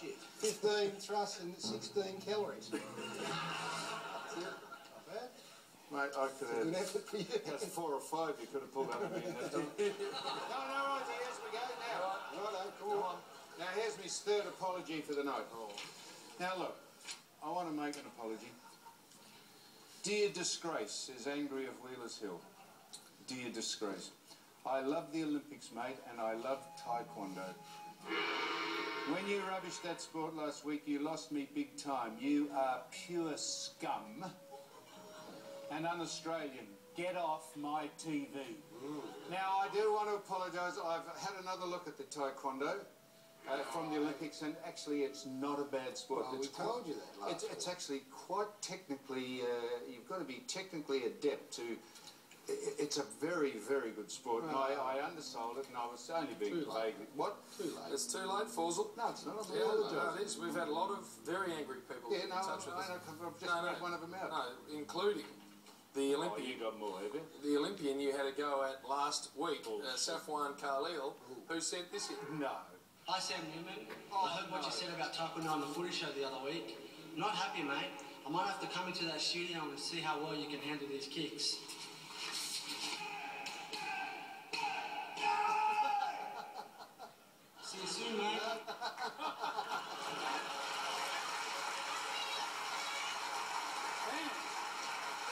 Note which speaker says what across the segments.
Speaker 1: shit.
Speaker 2: 15 thrusts and 16 calories. That's it. Not bad.
Speaker 3: Mate, I could
Speaker 2: Good
Speaker 3: have.
Speaker 2: effort for you.
Speaker 3: That's four or five you could have pulled out of me in that time. no, no, right, here's we go now.
Speaker 2: Righto,
Speaker 3: Come
Speaker 2: cool.
Speaker 3: on. Now, here's my third apology for the night. Oh. Now, look, I want to make an apology. Dear Disgrace is angry of Wheelers Hill. Dear Disgrace. I love the Olympics, mate, and I love Taekwondo. When you rubbished that sport last week, you lost me big time. You are pure scum and un-Australian. Get off my TV. Now, I do want to apologise. I've had another look at the Taekwondo uh, from the Olympics, and actually, it's not a bad sport.
Speaker 2: Well, we
Speaker 3: it's
Speaker 2: told you that last
Speaker 3: It's, it's actually quite technically. Uh, you've got to be technically adept to. I- i- It's a very, very good sport. And I, I undersold it, and I was only being
Speaker 2: Too late.
Speaker 3: vague. What?
Speaker 2: Too late.
Speaker 4: It's too late, Forzle.
Speaker 3: No, it's not. I'm
Speaker 4: Yeah,
Speaker 3: yeah,
Speaker 4: no, it is. We've had a lot of very angry people
Speaker 3: Yeah,
Speaker 4: in
Speaker 3: no,
Speaker 4: touch with
Speaker 3: I
Speaker 4: us.
Speaker 3: know, 'cause I've just
Speaker 4: No, no.
Speaker 3: read one of them out.
Speaker 4: No, including the Olympian.
Speaker 3: Oh,
Speaker 4: Olympian.
Speaker 3: you got more, have you?
Speaker 4: The Olympian you had a go at last week, uh, Safwan Khalil, who said this.
Speaker 3: No.
Speaker 5: Hi Sam Newman. I heard what you said about Taekwondo on the footy show the other week. Not happy, mate. I might have to come into that studio and see how well you can handle these kicks.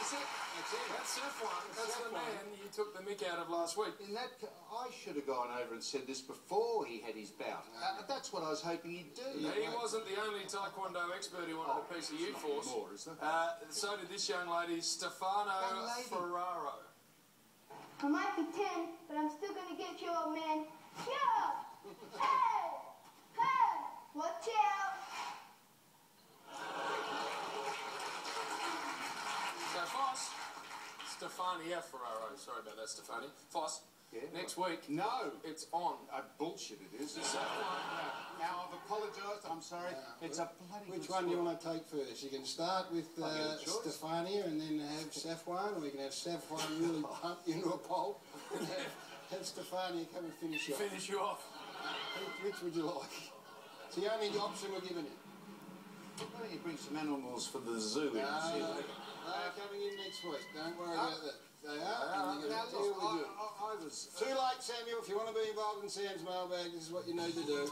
Speaker 4: That's it.
Speaker 3: That's it.
Speaker 4: That's Safwan. That's the man you took the mick out of last week.
Speaker 3: In that, I should have gone over and said this before he had his bout. Uh, that's what I was hoping he'd do.
Speaker 4: He wasn't the only Taekwondo expert who wanted a piece of you, Force.
Speaker 3: More, is there?
Speaker 4: Uh, so did this young lady,
Speaker 3: Stefania lady.
Speaker 4: Ferraro.
Speaker 6: I might be 10, but I'm still gonna get you, old man. Yeah! Hey! Hey! Watch out!
Speaker 4: So Foss, Stefania Ferraro. Sorry about that, Stefani. Foss.
Speaker 3: Yeah,
Speaker 4: Next week,
Speaker 3: No.
Speaker 4: it's on.
Speaker 3: Uh, bullshit it is. It's now I've apologised. I'm sorry. It's a bloody
Speaker 2: Which
Speaker 3: good
Speaker 2: one do you want to take first? You can start with uh,
Speaker 3: it a choice.
Speaker 2: Stefania and then have Safwan, or you can have Safwan really pump you into a pole and have, have Stefania come and finish you off.
Speaker 4: Finish you off.
Speaker 2: Which, which would you like? It's the only option we're giving you.
Speaker 3: Why don't you bring some animals for the zoo in and see
Speaker 2: No,
Speaker 3: if they can...
Speaker 2: they're coming in next week. Don't worry about that. They are, and
Speaker 3: Now,
Speaker 2: going to deal
Speaker 3: look,
Speaker 2: with
Speaker 3: I,
Speaker 2: you.
Speaker 3: I, I was...
Speaker 2: Uh, Too late, Samuel. If you want to be involved in Sam's mailbag, this is what you need to do.